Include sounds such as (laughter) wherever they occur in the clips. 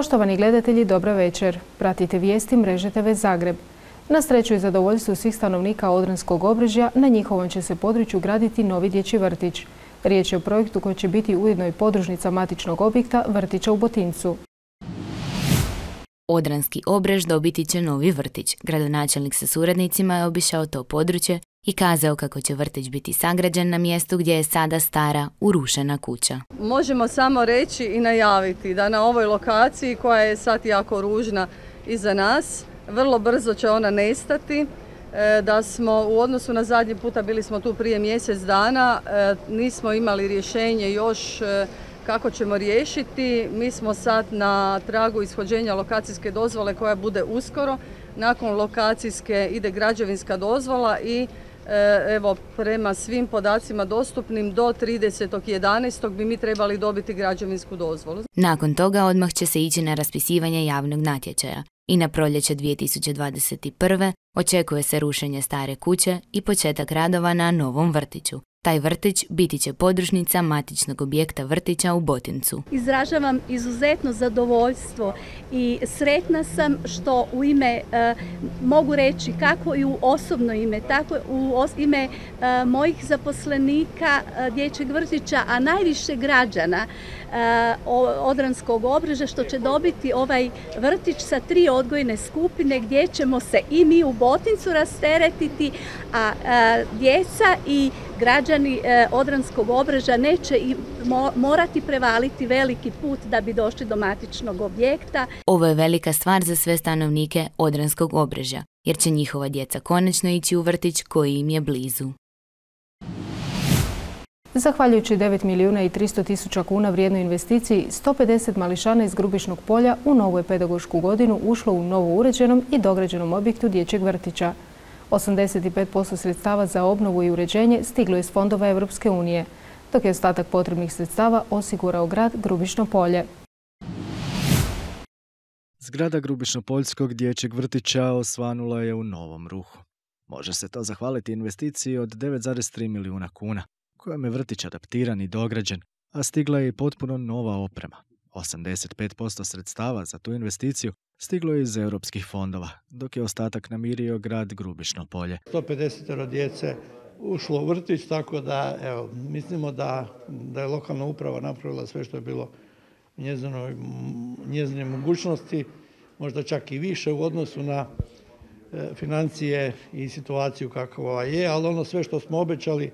Poštovani gledatelji, dobra večer. Pratite vijesti Mreže TV Zagreb. Na sreću i zadovoljstvu svih stanovnika Odranskog obrežja, na njihovom će se području graditi novi dječji vrtić. Riječ je o projektu koji će biti ujedno i podružnica matičnog objekta vrtića u Botincu. Odranski obrež dobiti će novi vrtić. Gradonačelnik sa suradnicima je obišao to područje i kazao kako će vrtić biti sagrađen na mjestu gdje je sada stara, urušena kuća. Možemo samo reći i najaviti da na ovoj lokaciji koja je sad jako ružna iza nas, vrlo brzo će ona nestati, e, da smo u odnosu na zadnji puta bili smo tu prije mjesec dana, e, nismo imali rješenje još e, kako ćemo riješiti. Mi smo sad na tragu ishođenja lokacijske dozvole koja bude uskoro. Nakon lokacijske ide građevinska dozvola i evo prema svim podacima dostupnim do 30.11. bi mi trebali dobiti građevinsku dozvolu. Nakon toga odmah će se ići na raspisivanje javnog natječaja i na proljeće 2021. očekuje se rušenje stare kuće i početak radova na novom vrtiću. Taj vrtić biti će podružnica matičnog objekta vrtića u Botincu. Izražavam izuzetno zadovoljstvo i sretna sam što u ime, e, mogu reći kako i u osobno ime, tako u ime e, mojih zaposlenika e, dječjeg vrtića, a najviše građana Odranskog obreža što će dobiti ovaj vrtić sa tri odgojne skupine gdje ćemo se i mi u Botincu rasteretiti, a djeca i građani e, Odranskog obreža neće i morati prevaliti veliki put da bi došli do matičnog objekta. Ovo je velika stvar za sve stanovnike Odranskog obrežja, jer će njihova djeca konačno ići u vrtić koji im je blizu. Zahvaljujući 9 milijuna i 300 tisuća kuna vrijednoj investiciji, 150 mališana iz Grubišnog polja u novu pedagošku godinu ušlo u novo uređenom i dograđenom objektu dječjeg vrtića. 85% sredstava za obnovu i uređenje stiglo iz fondova Europske unije, dok je ostatak potrebnih sredstava osigurao grad Grubišno polje. Zgrada Grubišno-Poljskog dječjeg vrtića osvanula je u novom ruhu. Može se to zahvaliti investiciji od 9,3 milijuna kuna, kojom je vrtić adaptiran i dograđen, a stigla je i potpuno nova oprema. 85% sredstava za tu investiciju stiglo je iz europskih fondova, dok je ostatak namirio grad Grubišno polje. 150 djece ušlo u vrtić, tako da evo, mislimo da, da je lokalna uprava napravila sve što je bilo njezinoj, njezine mogućnosti, možda čak i više u odnosu na e, financije i situaciju kakva je, ali ono sve što smo obećali,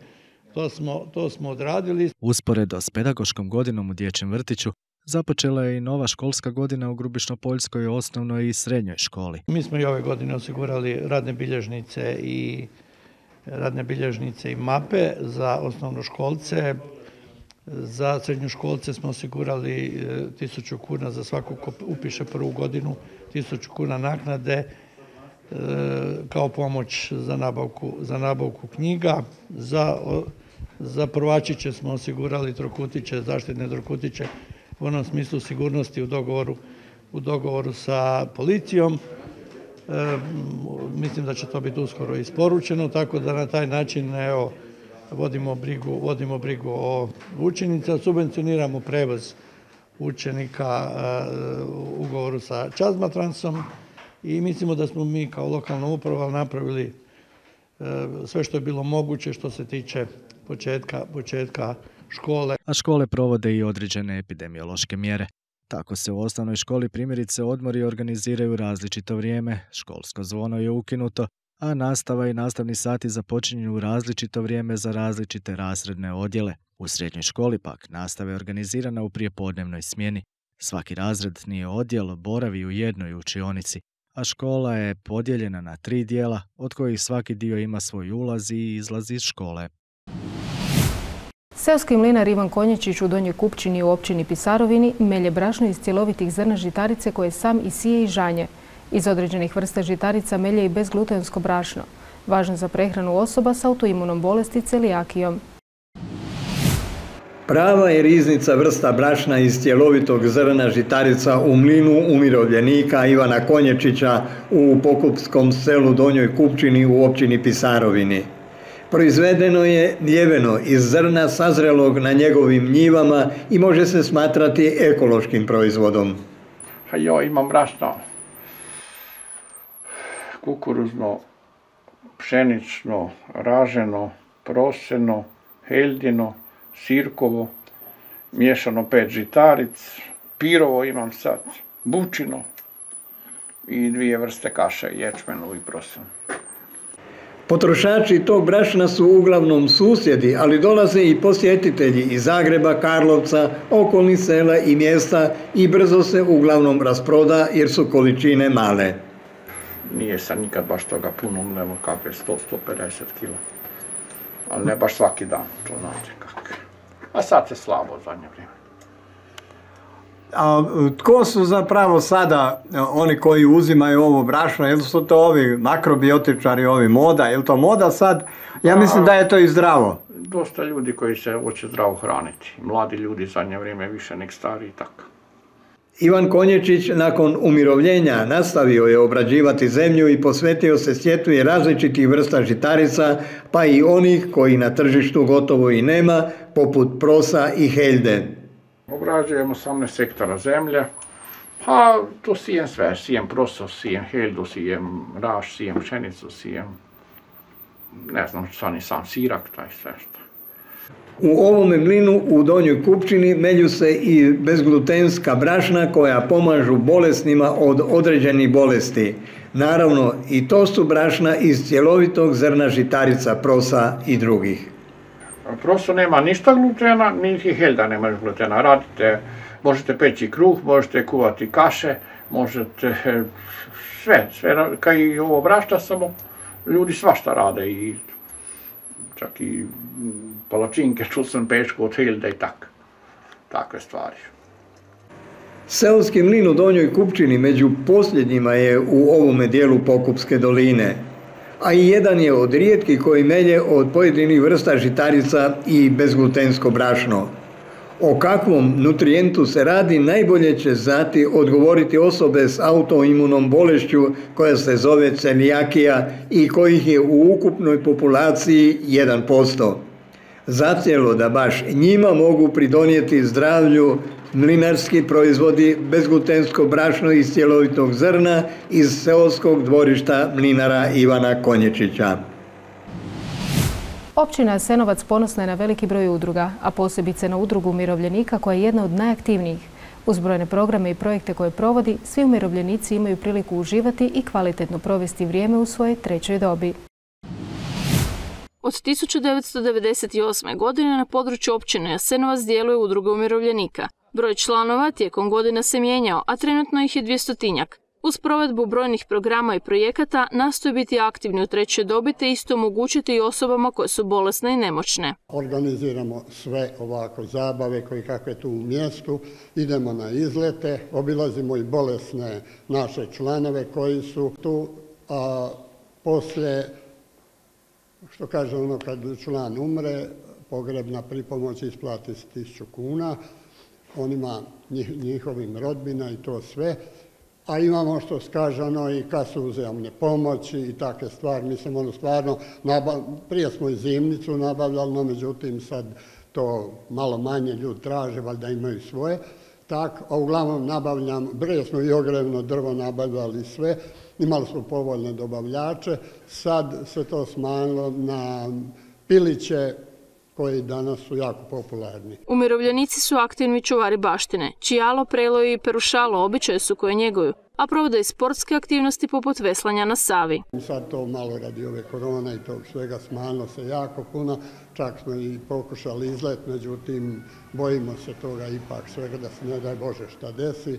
to smo, to smo odradili. Usporedo s pedagoškom godinom u dječjem vrtiću, Započela je i nova školska godina u Grubišno-Poljskoj osnovnoj i srednjoj školi. Mi smo i ove godine osigurali radne bilježnice i radne bilježnice i mape za osnovnoškolce. Za srednjoškolce smo osigurali e, tisuću kuna za svaku ko upiše prvu godinu, tisuću kuna naknade e, kao pomoć za nabavku, za nabavku knjiga. Za, za prvačiće smo osigurali trokutiće, zaštitne trokutiće u onom smislu sigurnosti u dogovoru, u dogovoru sa policijom. E, mislim da će to biti uskoro isporučeno, tako da na taj način evo, vodimo brigu, vodimo brigu o učenica, subvencioniramo prevoz učenika e, u ugovoru sa Čazmatransom i mislimo da smo mi kao lokalna uprava napravili e, sve što je bilo moguće što se tiče početka, početka škole. A škole provode i određene epidemiološke mjere. Tako se u osnovnoj školi primjerice odmori organiziraju različito vrijeme, školsko zvono je ukinuto, a nastava i nastavni sati započinju u različito vrijeme za različite razredne odjele. U srednjoj školi pak nastava je organizirana u prijepodnevnoj smjeni. Svaki razred nije odjel boravi u jednoj učionici, a škola je podijeljena na tri dijela, od kojih svaki dio ima svoj ulaz i izlaz iz škole. Seoski mlinar Ivan Konječić u Donjoj Kupčini u općini Pisarovini melje brašno iz cjelovitih zrna žitarice koje sam i sije i žanje. Iz određenih vrsta žitarica melje i bezglutensko brašno, važno za prehranu osoba sa autoimunom bolesti celijakijom. Prava je riznica vrsta brašna iz cjelovitog zrna žitarica u mlinu umirovljenika Ivana Konječića u Pokupskom selu Donjoj Kupčini u općini Pisarovini. Proizvedeno je ljeveno iz zrna sazrelog na njegovim njivama i može se smatrati ekološkim proizvodom. A ja imam brašno kukuruzno, pšenično, raženo, proseno, heldino, sirkovo, miješano pet žitaric, pirovo imam sad, bučino i dvije vrste kaše, ječmenu i prosenu. Potrošači tog brašna su uglavnom susjedi, ali dolaze i posjetitelji iz Zagreba, Karlovca, okolnih sela i mjesta i brzo se uglavnom rasproda jer su količine male. Nije sad nikad baš toga puno mlemo kakve 100-150 kg. Ali ne baš svaki dan, to znate kakve. A sad se slabo zadnje vrijeme. A tko su zapravo sada e, oni koji uzimaju ovo brašno? Jel su to ovi makrobiotičari, ovi moda? Jel to moda sad? Ja mislim da je to i zdravo. Dosta ljudi koji se hoće zdravo hraniti. Mladi ljudi zadnje vrijeme više nek stari i tako. Ivan Konječić nakon umirovljenja nastavio je obrađivati zemlju i posvetio se sjetvi različitih vrsta žitarica, pa i onih koji na tržištu gotovo i nema, poput prosa i heljde. Obrađujemo 18 hektara zemlje, pa to sijem sve, sijem proso, sijem heldu, sijem raš, sijem pšenicu, sijem, ne znam šta ni sam, sirak, taj sve što. U ovome mlinu u Donjoj Kupčini melju se i bezglutenska brašna koja pomažu bolesnima od određenih bolesti. Naravno, i to su brašna iz cjelovitog zrna žitarica, prosa i drugih. Prosto nema ništa glutena, niti helda nema glutena. Radite, možete peći kruh, možete kuvati kaše, možete sve, sve, kao i ovo brašna, samo ljudi svašta rade i čak i palačinke, (laughs) čul sam od helda i tak, takve stvari. Seoski mlin u Donjoj Kupčini među posljednjima je u ovome dijelu Pokupske doline a i jedan je od rijetkih koji melje od pojedinih vrsta žitarica i bezglutensko brašno. O kakvom nutrijentu se radi najbolje će zati odgovoriti osobe s autoimunom bolešću koja se zove celijakija i kojih je u ukupnoj populaciji 1%. Zacijelo da baš njima mogu pridonijeti zdravlju mlinarski proizvodi bezglutensko brašno iz cjelovitog zrna iz seoskog dvorišta mlinara Ivana Konječića. Općina Senovac ponosna je na veliki broj udruga, a posebice na udrugu umirovljenika koja je jedna od najaktivnijih. Uz brojne programe i projekte koje provodi, svi umirovljenici imaju priliku uživati i kvalitetno provesti vrijeme u svojoj trećoj dobi. Od 1998. godine na području općine Jasenovac djeluje udruga umirovljenika. Broj članova tijekom godina se mijenjao, a trenutno ih je dvjestotinjak. Uz provedbu brojnih programa i projekata nastoji biti aktivni u trećoj dobi te isto omogućiti i osobama koje su bolesne i nemoćne. Organiziramo sve ovako zabave koji kakve tu u mjestu, idemo na izlete, obilazimo i bolesne naše članove koji su tu, a poslije, što kaže ono kad član umre, pogrebna pripomoć isplati s tisuću kuna, onima njihovim rodbina i to sve. A imamo što skažano i kasu uzajamne pomoći i takve stvari. Mislim, ono stvarno, prije smo i zimnicu nabavljali, no međutim sad to malo manje ljudi traže, valjda imaju svoje. Tak, a uglavnom nabavljam, prije smo i ogrevno drvo nabavljali sve, imali smo povoljne dobavljače, sad se to smanjilo na piliće, koji danas su jako popularni. Umirovljenici su aktivni čuvari baštine, čijalo, prelo i perušalo običaje su koje njeguju, a provode i sportske aktivnosti poput veslanja na Savi. Sad to malo radi ove korone i tog svega smanjilo se jako puno, čak smo i pokušali izlet, međutim bojimo se toga ipak svega da se ne daj Bože šta desi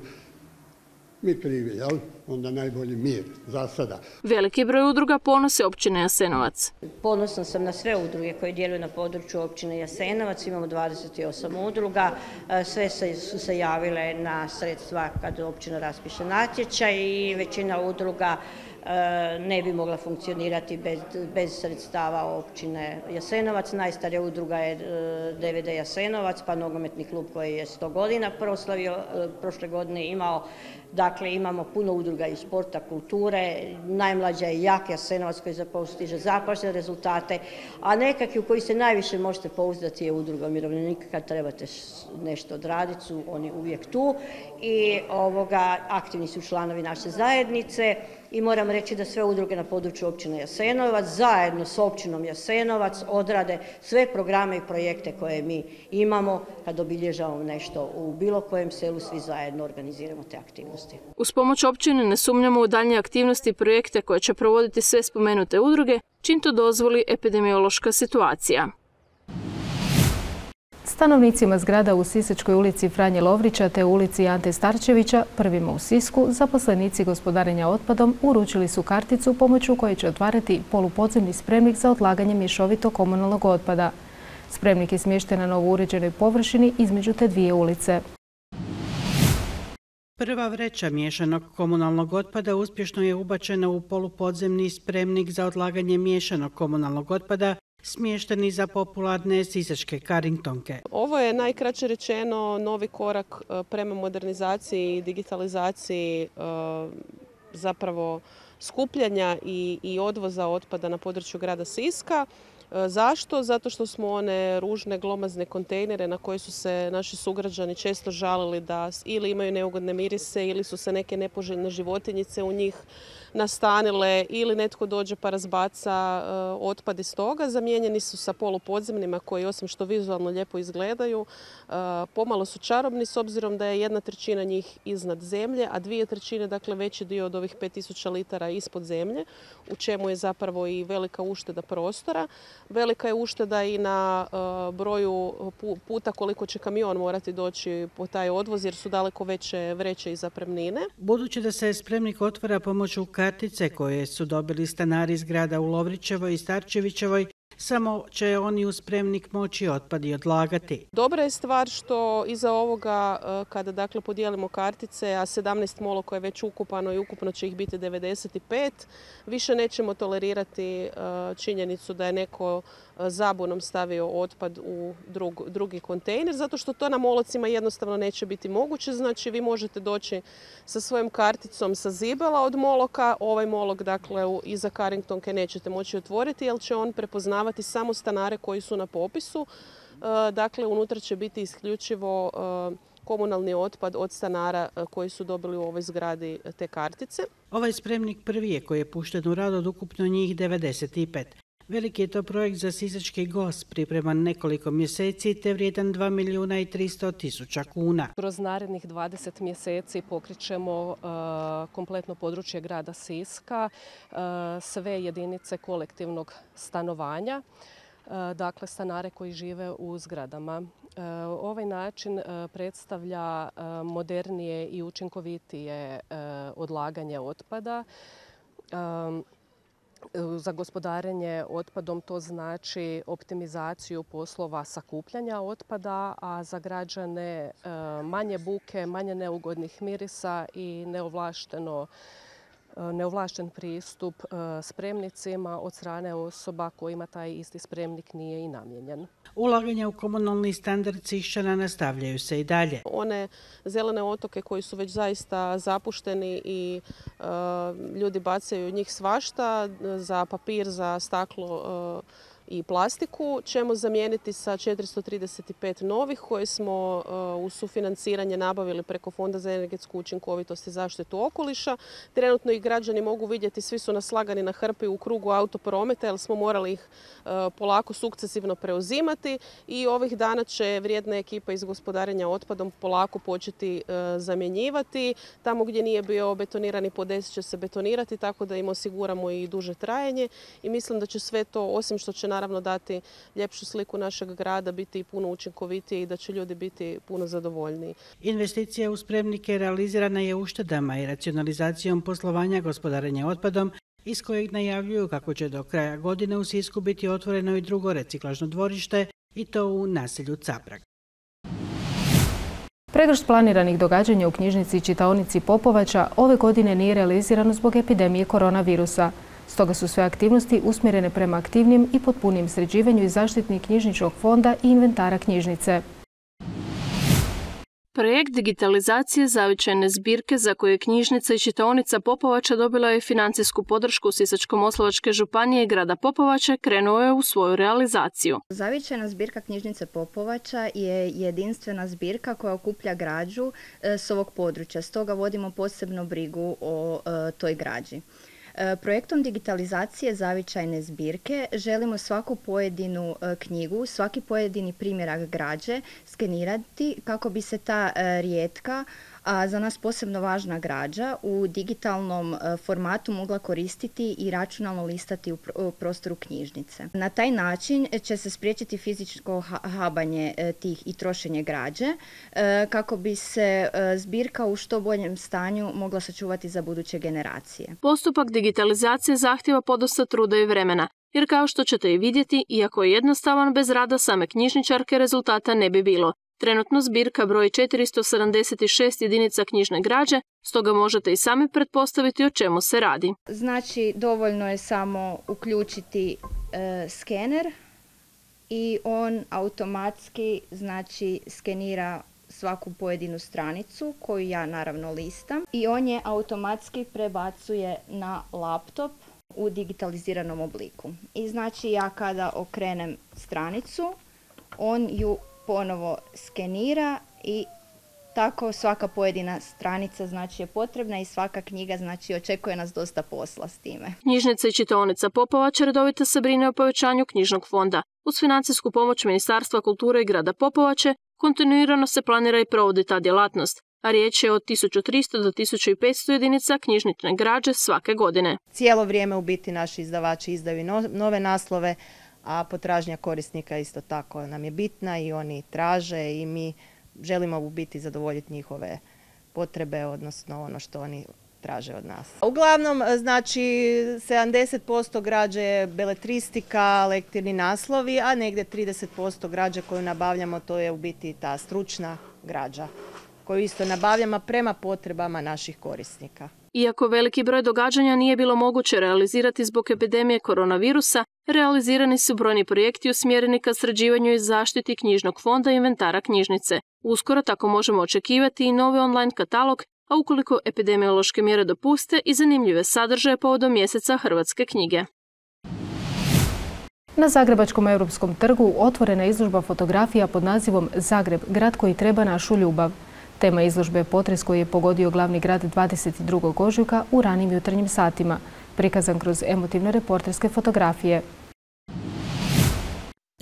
mi krivi, jel? Onda najbolji mir za sada. Veliki broj udruga ponose općine Jasenovac. Ponosna sam na sve udruge koje djeluju na području općine Jasenovac. Imamo 28 udruga. E, sve su se javile na sredstva kad općina raspiše natječaj i većina udruga ne bi mogla funkcionirati bez, sredstava općine Jasenovac. Najstarija udruga je DVD Jasenovac, pa nogometni klub koji je 100 godina proslavio, prošle godine imao Dakle, imamo puno udruga iz sporta, kulture, najmlađa je Jak Jasenovac koji postiže zapašne rezultate, a nekakvi u koji se najviše možete pouzdati je udruga umirovljenika. Kad trebate nešto odraditi su oni uvijek tu i aktivni su članovi naše zajednice i moram reći da sve udruge na području općine Jasenovac zajedno s općinom Jasenovac odrade sve programe i projekte koje mi imamo kad obilježavamo nešto u bilo kojem selu, svi zajedno organiziramo te aktivnosti. Uz pomoć općine ne sumnjamo u daljnje aktivnosti i projekte koje će provoditi sve spomenute udruge, čim to dozvoli epidemiološka situacija. Stanovnicima zgrada u Sisačkoj ulici Franje Lovrića te ulici Ante Starčevića, prvima u Sisku, zaposlenici gospodarenja otpadom uručili su karticu pomoću koje će otvarati polupodzemni spremnik za odlaganje mješovito komunalnog otpada. Spremnik je smješten na novo uređenoj površini između te dvije ulice. Prva vreća miješanog komunalnog otpada uspješno je ubačena u polupodzemni spremnik za odlaganje miješanog komunalnog otpada smješteni za popularne sisačke Carringtonke. Ovo je najkraće rečeno novi korak e, prema modernizaciji i digitalizaciji e, zapravo skupljanja i odvoza otpada na području grada Siska. E, zašto? Zato što smo one ružne glomazne kontejnere na koje su se naši sugrađani često žalili da ili imaju neugodne mirise ili su se neke nepoželjne životinjice u njih nastanile ili netko dođe pa razbaca e, otpad iz toga. Zamijenjeni su sa polupodzemnima koji osim što vizualno lijepo izgledaju, e, pomalo su čarobni s obzirom da je jedna trećina njih iznad zemlje, a dvije trećine, dakle veći dio od ovih 5000 litara ispod zemlje, u čemu je zapravo i velika ušteda prostora. Velika je ušteda i na e, broju puta koliko će kamion morati doći po taj odvoz jer su daleko veće vreće i zapremnine. Budući da se spremnik otvara pomoću kartice koje su dobili stanari zgrada u Lovrićevoj i Starčevićevoj samo će oni u spremnik moći otpad i odlagati. Dobra je stvar što iza ovoga e, kada dakle podijelimo kartice, a 17 moloka je već ukupano i ukupno će ih biti 95, više nećemo tolerirati e, činjenicu da je neko zabunom stavio otpad u drugi kontejner, zato što to na molocima jednostavno neće biti moguće. Znači vi možete doći sa svojom karticom sa zibela od moloka, ovaj molok dakle iza Carringtonke nećete moći otvoriti jer će on prepoznavati samo stanare koji su na popisu. Dakle, unutra će biti isključivo komunalni otpad od stanara e, koji su dobili u ovoj zgradi e, te kartice. Ovaj spremnik prvi je koji je pušten u rad od ukupno njih 95. Veliki je to projekt za Sisački gos, pripreman nekoliko mjeseci te vrijedan 2 milijuna i 300 tisuća kuna. Kroz narednih 20 mjeseci pokrićemo e, kompletno područje grada Siska, sve jedinice kolektivnog stanovanja, dakle stanare koji žive u zgradama. E, ovaj način e, predstavlja e, modernije i učinkovitije odlaganje otpada. Za gospodarenje otpadom to znači optimizaciju poslova sakupljanja otpada, a za građane manje buke, manje neugodnih mirisa i neovlašteno neovlašten pristup spremnicima od strane osoba kojima taj isti spremnik nije i namijenjen. Ulaganja u komunalni standard Sišćana nastavljaju se i dalje. One zelene otoke koji su već zaista zapušteni i e, ljudi bacaju njih svašta za papir, za staklo, e, i plastiku ćemo zamijeniti sa 435 novih koje smo uh, u sufinanciranje nabavili preko Fonda za energetsku učinkovitost i zaštitu okoliša. Trenutno ih građani mogu vidjeti, svi su naslagani na hrpi u krugu autoprometa jer smo morali ih uh, polako sukcesivno preuzimati i ovih dana će vrijedna ekipa iz gospodarenja otpadom polako početi uh, zamjenjivati. Tamo gdje nije bio betonirani podes će se betonirati tako da im osiguramo i duže trajanje i mislim da će sve to, osim što će naravno dati ljepšu sliku našeg grada, biti puno učinkovitiji i da će ljudi biti puno zadovoljniji. Investicija u spremnike realizirana je uštedama i racionalizacijom poslovanja gospodarenja otpadom iz kojeg najavljuju kako će do kraja godine u Sisku biti otvoreno i drugo reciklažno dvorište i to u naselju Caprag. Pregršt planiranih događanja u knjižnici i čitaonici Popovača ove godine nije realizirano zbog epidemije koronavirusa. Stoga su sve aktivnosti usmjerene prema aktivnim i potpunim sređivanju i zaštitnih knjižničkog fonda i inventara knjižnice. Projekt digitalizacije zavičajne zbirke za koje je knjižnica i čitaonica Popovača dobila je financijsku podršku Sisačko-Moslavačke županije i grada Popovače krenuo je u svoju realizaciju. Zavičajna zbirka knjižnice Popovača je jedinstvena zbirka koja okuplja građu e, s ovog područja. Stoga vodimo posebnu brigu o e, toj građi. E, projektom digitalizacije zavičajne zbirke želimo svaku pojedinu e, knjigu, svaki pojedini primjerak građe skenirati kako bi se ta e, rijetka a za nas posebno važna građa u digitalnom e, formatu mogla koristiti i računalno listati u prostoru knjižnice. Na taj način će se spriječiti fizičko habanje e, tih i trošenje građe e, kako bi se zbirka u što boljem stanju mogla sačuvati za buduće generacije. Postupak digitalizacije zahtjeva podosta truda i vremena, jer kao što ćete i vidjeti, iako je jednostavan bez rada same knjižničarke, rezultata ne bi bilo. Trenutno zbirka broji 476 jedinica knjižne građe, stoga možete i sami pretpostaviti o čemu se radi. Znači, dovoljno je samo uključiti e, skener i on automatski znači skenira svaku pojedinu stranicu koju ja naravno listam i on je automatski prebacuje na laptop u digitaliziranom obliku. I znači ja kada okrenem stranicu, on ju ponovo skenira i tako svaka pojedina stranica znači je potrebna i svaka knjiga znači očekuje nas dosta posla s time. Knjižnica i čitaonica Popovača redovito se brine o povećanju knjižnog fonda. Uz financijsku pomoć Ministarstva kulture i grada Popovače kontinuirano se planira i provodi ta djelatnost, a riječ je od 1300 do 1500 jedinica knjižnične građe svake godine. Cijelo vrijeme u biti naši izdavači izdaju nove naslove, a potražnja korisnika isto tako nam je bitna i oni traže i mi želimo u biti zadovoljiti njihove potrebe, odnosno ono što oni traže od nas. Uglavnom, znači, 70% građe je beletristika, lektirni naslovi, a negdje 30% građe koju nabavljamo, to je u biti ta stručna građa koju isto nabavljamo prema potrebama naših korisnika. Iako veliki broj događanja nije bilo moguće realizirati zbog epidemije koronavirusa, realizirani su brojni projekti usmjereni ka sređivanju i zaštiti knjižnog fonda i inventara knjižnice. Uskoro tako možemo očekivati i novi online katalog, a ukoliko epidemiološke mjere dopuste i zanimljive sadržaje povodom mjeseca Hrvatske knjige. Na Zagrebačkom europskom trgu otvorena izložba fotografija pod nazivom Zagreb, grad koji treba našu ljubav. Tema izložbe je potres koji je pogodio glavni grad 22. ožujka u ranim jutarnjim satima, prikazan kroz emotivne reporterske fotografije.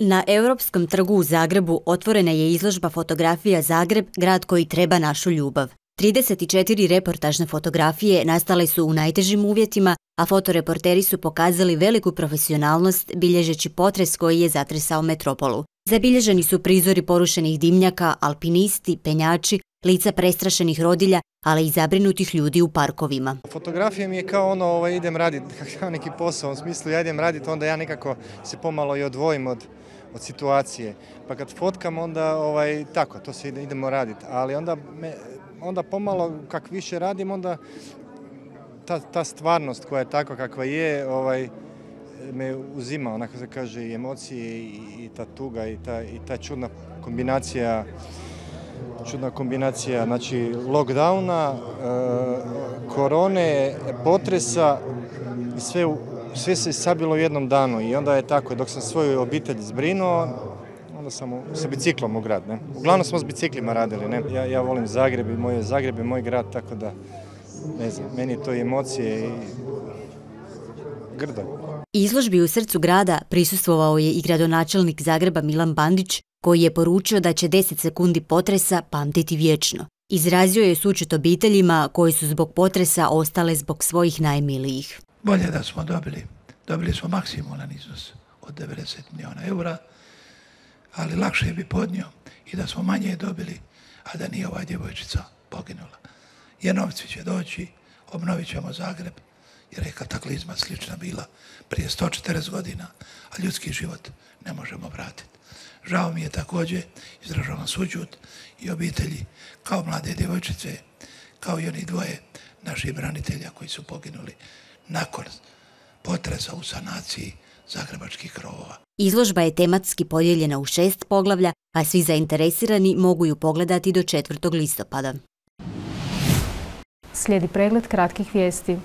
Na Europskom trgu u Zagrebu otvorena je izložba fotografija Zagreb, grad koji treba našu ljubav. 34 reportažne fotografije nastale su u najtežim uvjetima, a fotoreporteri su pokazali veliku profesionalnost bilježeći potres koji je zatresao metropolu. Zabilježeni su prizori porušenih dimnjaka, alpinisti, penjači, lica prestrašenih rodilja, ali i zabrinutih ljudi u parkovima. Fotografija mi je kao ono, ovaj, idem raditi, (laughs) kao neki posao, u smislu ja idem raditi, onda ja nekako se pomalo i odvojim od, od situacije. Pa kad fotkam, onda ovaj, tako, to se idemo raditi. Ali onda, me, onda pomalo, kak više radim, onda ta, ta stvarnost koja je takva kakva je, ovaj, me uzima, onako se kaže, i emocije i, i ta tuga i ta, i ta čudna kombinacija čudna kombinacija znači lockdowna, e, korone, potresa i sve, sve se sabilo u jednom danu i onda je tako, dok sam svoju obitelj zbrinuo, onda sam sa biciklom u grad. Ne? Uglavnom smo s biciklima radili. Ne? Ja, ja volim Zagreb i moj Zagreb je moj grad, tako da ne znam, meni to emocije i grdo. Izložbi u srcu grada prisustvovao je i gradonačelnik Zagreba Milan Bandić, koji je poručio da će 10 sekundi potresa pamtiti vječno. Izrazio je sučet obiteljima koji su zbog potresa ostale zbog svojih najmilijih. Bolje da smo dobili, dobili smo maksimulan iznos od 90 milijuna eura, ali lakše bi podnio i da smo manje dobili, a da nije ova djevojčica poginula. Jenovci će doći, obnovit ćemo Zagreb, jer je kataklizma slična bila prije 140 godina, a ljudski život ne možemo vratiti. Žao mi je također, izražavam suđut i obitelji kao mlade djevojčice, kao i oni dvoje naših branitelja koji su poginuli nakon potresa u sanaciji zagrebačkih krovova. Izložba je tematski podijeljena u šest poglavlja, a svi zainteresirani mogu ju pogledati do 4. listopada. Slijedi pregled kratkih vijesti.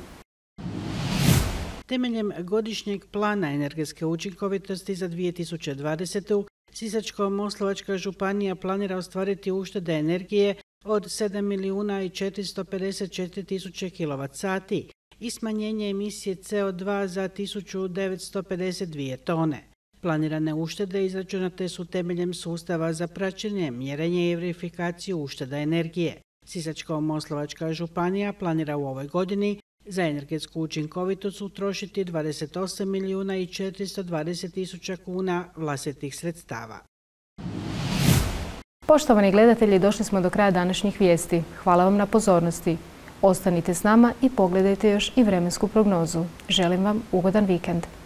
Temeljem godišnjeg plana energetske učinkovitosti za 2020. Sisačko-Moslovačka županija planira ostvariti uštede energije od 7 milijuna i 454 tisuće kWh i smanjenje emisije CO2 za 1952 tone. Planirane uštede izračunate su temeljem sustava za praćenje, mjerenje i verifikaciju ušteda energije. Sisačko-Moslovačka županija planira u ovoj godini za energetsku učinkovitost utrošiti 28 milijuna i 420 tisuća kuna vlastitih sredstava. Poštovani gledatelji, došli smo do kraja današnjih vijesti. Hvala vam na pozornosti. Ostanite s nama i pogledajte još i vremensku prognozu. Želim vam ugodan vikend.